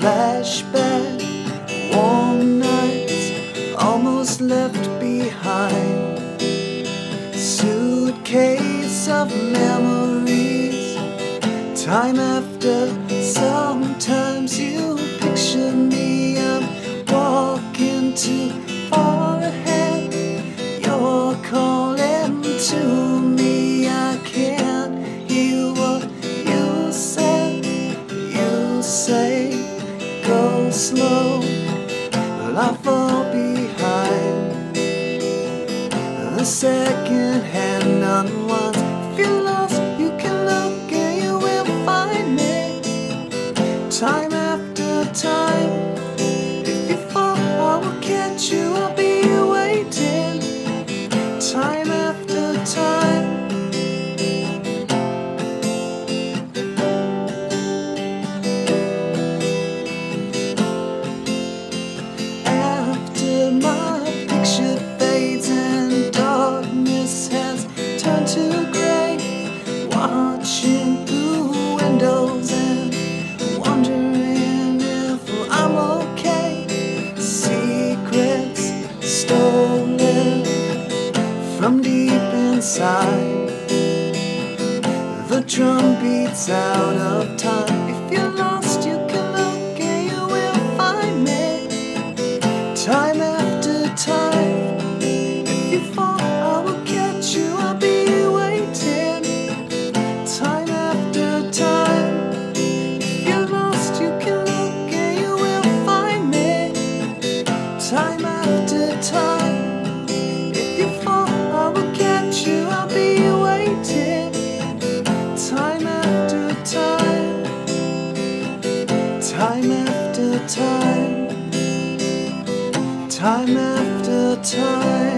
Flashback, warm nights almost left behind. Suitcase of memories, time after. Sometimes you picture me, I'm walking too far ahead. You're calling to but I fall behind. The second hand unwinds. Darkness has turned to gray, watching through windows and wondering if I'm okay. Secrets stolen from deep inside. The drum beats out of time. If you're lost, you can look and you will find me. Time Time after time. If you fall, I will catch you. I'll be waiting. Time after time. Time after time. Time after time.